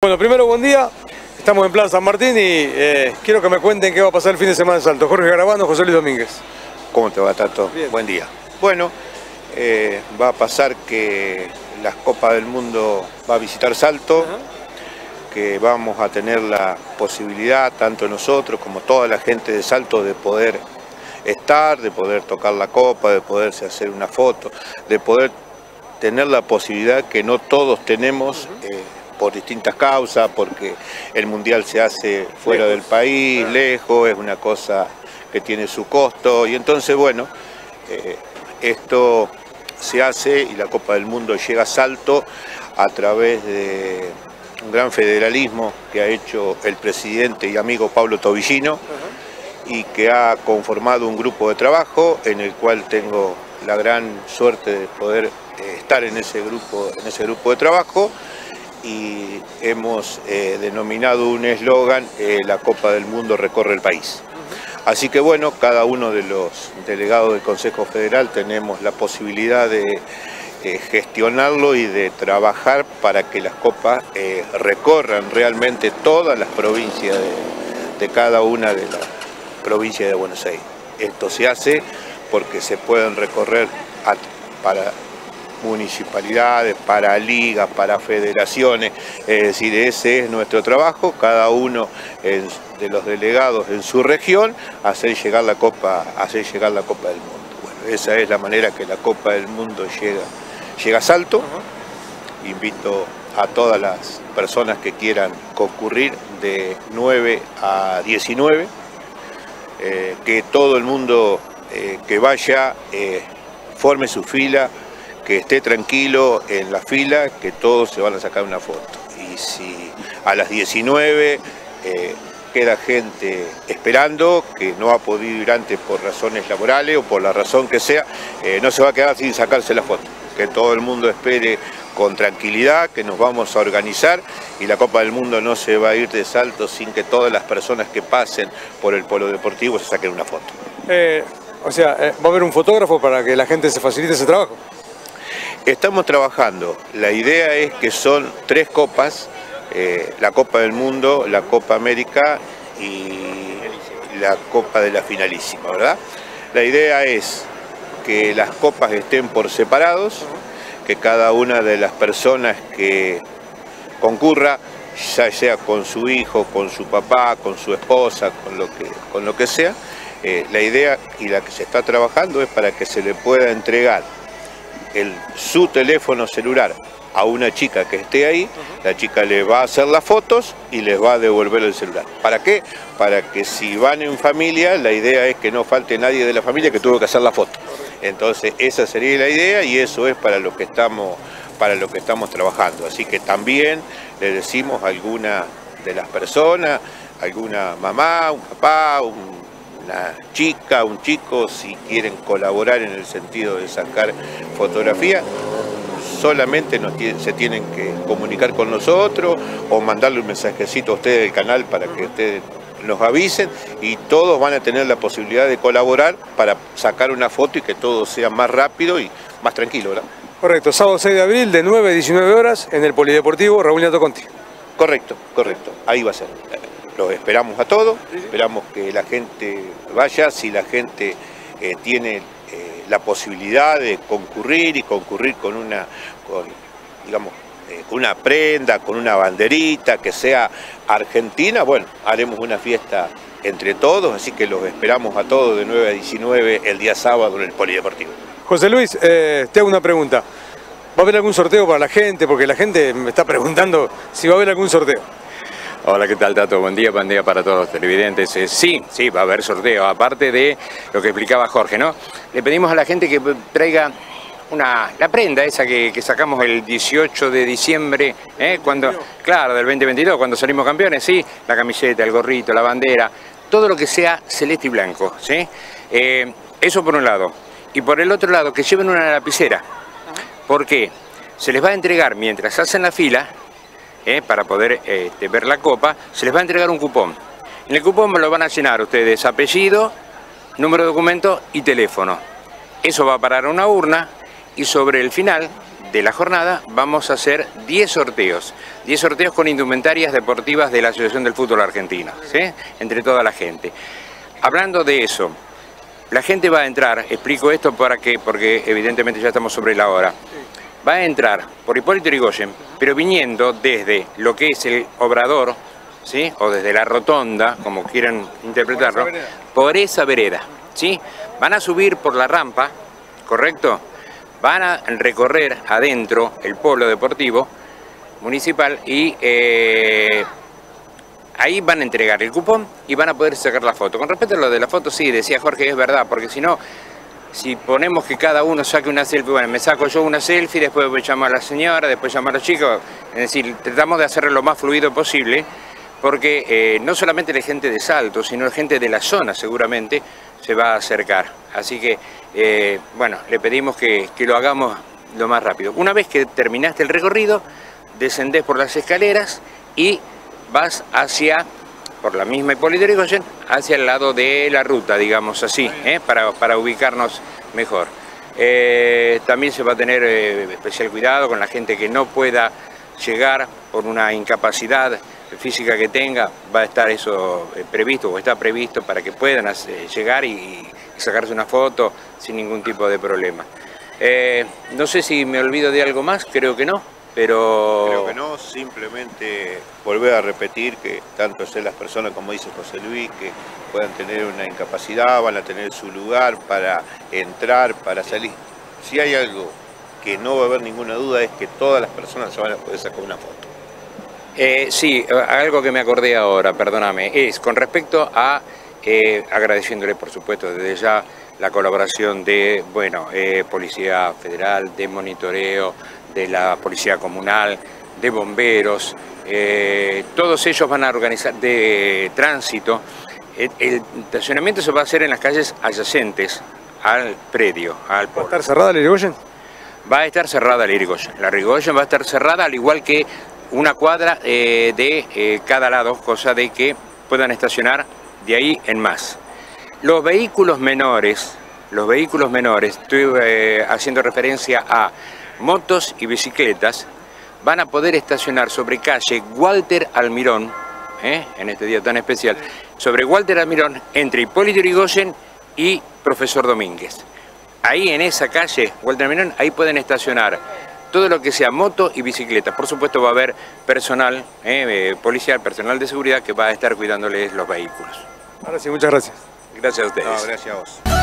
Bueno, primero buen día. Estamos en Plaza San Martín y eh, quiero que me cuenten qué va a pasar el fin de semana en Salto. Jorge Garabano, José Luis Domínguez. ¿Cómo te va, Tato? Bien. Buen día. Bueno, eh, va a pasar que la Copa del Mundo va a visitar Salto, que vamos a tener la posibilidad, tanto nosotros como toda la gente de Salto, de poder estar, de poder tocar la copa, de poderse hacer una foto, de poder tener la posibilidad que no todos tenemos eh, por distintas causas, porque el Mundial se hace fuera Lejos. del país, lejos, es una cosa que tiene su costo, y entonces, bueno, eh, esto se hace y la Copa del Mundo llega a Salto a través de un gran federalismo que ha hecho el presidente y amigo Pablo Tobillino y que ha conformado un grupo de trabajo en el cual tengo la gran suerte de poder eh, estar en ese grupo, en ese grupo de trabajo y hemos eh, denominado un eslogan, eh, la Copa del Mundo recorre el país. Así que bueno, cada uno de los delegados del Consejo Federal tenemos la posibilidad de eh, gestionarlo y de trabajar para que las copas recorran realmente todas las provincias de, cada una de las provincias de Buenos Aires. Esto se hace porque se pueden recorrer para municipalidades, para ligas, para federaciones, es decir, ese es nuestro trabajo, cada uno de los delegados en su región, hacer llegar la Copa, hacer llegar la Copa del Mundo. Bueno, esa es la manera que la Copa del Mundo llega, llega a Salto. Invito a todas las personas que quieran concurrir de 9 a 19, eh, que todo el mundo eh, que vaya eh, forme su fila, que esté tranquilo en la fila, que todos se van a sacar una foto. Y si a las 19 eh, queda gente esperando, que no ha podido ir antes por razones laborales o por la razón que sea, eh, no se va a quedar sin sacarse la foto. Que todo el mundo espere con tranquilidad, que nos vamos a organizar y la Copa del Mundo no se va a ir de salto sin que todas las personas que pasen por el polo deportivo se saquen una foto. Eh, o sea, va a haber un fotógrafo para que la gente se facilite ese trabajo. Estamos trabajando. La idea es que son tres copas, eh, la Copa del Mundo, la Copa América y la Copa de la Finalísima, ¿verdad? La idea es que las copas estén por separados, que cada una de las personas que concurra, ya sea con su hijo, con su papá, con su esposa, con lo que, sea, eh, la idea y la que se está trabajando es para que se le pueda entregar el, su teléfono celular a una chica que esté ahí, la chica le va a hacer las fotos y les va a devolver el celular. ¿Para qué? Para que si van en familia, la idea es que no falte nadie de la familia que tuvo que hacer la foto. Entonces, esa sería la idea y eso es para lo que estamos, para lo que estamos trabajando. Así que también le decimos a alguna de las personas, alguna mamá, un papá, un- una chica, un chico, si quieren colaborar en el sentido de sacar fotografía, solamente nos se tienen que comunicar con nosotros o mandarle un mensajecito a ustedes del canal para que ustedes nos avisen y todos van a tener la posibilidad de colaborar para sacar una foto y que todo sea más rápido y más tranquilo, ¿verdad? Correcto, sábado 6 de abril de 9 a 19 horas en el Polideportivo Raúl Ñato Conti. Correcto, correcto. Ahí va a ser. Los esperamos a todos, esperamos que la gente vaya, si la gente eh, tiene eh, la posibilidad de concurrir y concurrir con una, con, digamos, eh, una prenda, con una banderita que sea argentina, bueno, haremos una fiesta entre todos, así que los esperamos a todos de 9 a 19 el día sábado en el Polideportivo. José Luis, te hago una pregunta. ¿Va a haber algún sorteo para la gente? Porque la gente me está preguntando si va a haber algún sorteo. Hola, ¿qué tal, Tato? Buen día, buen día para todos los televidentes. Eh, sí, sí, va a haber sorteo, aparte de lo que explicaba Jorge, ¿no? Le pedimos a la gente que traiga una, la prenda esa que, sacamos el 18 de diciembre, ¿eh? cuando, claro, del 2022, cuando salimos campeones, sí, la camiseta, el gorrito, la bandera, todo lo que sea celeste y blanco, ¿sí? Eh, eso por un lado. Y por el otro lado, que lleven una lapicera. ¿Por qué? Se les va a entregar mientras hacen la fila, ¿eh? para poder este, ver la copa, se les va a entregar un cupón. En el cupón me lo van a llenar ustedes apellido, número de documento y teléfono. Eso va a parar a una urna y sobre el final de la jornada vamos a hacer 10 sorteos, 10 sorteos con indumentarias deportivas de la Asociación del Fútbol Argentino, ¿sí? entre toda la gente. Hablando de eso, la gente va a entrar, explico esto para que, porque evidentemente ya estamos sobre la hora, va a entrar por Hipólito Yrigoyen, pero viniendo desde lo que es el obrador, ¿sí? o desde la rotonda, como quieran interpretarlo, por esa vereda. ¿sí? Van a subir por la rampa, ¿correcto? Van a recorrer adentro el polo deportivo municipal y eh, ahí van a entregar el cupón y van a poder sacar la foto. Con respecto a lo de la foto, sí, decía Jorge, es verdad, porque si no, si ponemos que cada uno saque una selfie, bueno, me saco yo una selfie, después voy a llamar a la señora, después llamo a los chicos, es decir, tratamos de hacerlo lo más fluido posible, porque eh, no solamente la gente de Salto, sino la gente de la zona seguramente se va a acercar. Así que, eh, bueno, le pedimos que, que lo hagamos lo más rápido. Una vez que terminaste el recorrido, descendés por las escaleras y vas hacia, por la misma Hipólito Yrigoyen, hacia el lado de la ruta, digamos así, ¿eh? para, para, ubicarnos mejor. Eh, también se va a tener eh, especial cuidado con la gente que no pueda llegar por una incapacidad física que tenga, va a estar eso previsto o está previsto para que puedan llegar y, sacarse una foto sin ningún tipo de problema. no sé si me olvido de algo más, creo que no pero... Creo que no, simplemente volver a repetir que tanto sean las personas, como dice José Luis, que puedan tener una incapacidad, van a tener su lugar para entrar, para salir. Si hay algo que no va a haber ninguna duda es que todas las personas se van a poder sacar una foto. Eh, sí, algo que me acordé ahora, perdóname, es con respecto a, eh, agradeciéndole por supuesto desde ya la colaboración de, bueno, eh, Policía Federal, de monitoreo, de la Policía Comunal, de bomberos, eh, todos ellos van a organizar de tránsito. El, estacionamiento se va a hacer en las calles adyacentes al predio, al ¿Va a estar cerrada la Irigoyen? Va a estar cerrada la Irigoyen. La Irigoyen va a estar cerrada al igual que una cuadra eh, de eh, cada lado, cosa de que puedan estacionar de ahí en más. Los vehículos menores, los vehículos menores, estoy haciendo referencia a motos y bicicletas van a poder estacionar sobre calle Walter Almirón, ¿eh? en este día tan especial, sobre Walter Almirón entre Hipólito Yrigoyen y Profesor Domínguez. Ahí en esa calle, Walter Almirón, ahí pueden estacionar todo lo que sea moto y bicicleta. Por supuesto va a haber personal ¿eh? Eh, policial, personal de seguridad que va a estar cuidándoles los vehículos. Ahora sí, muchas gracias. Gracias a ustedes. gracias a vos.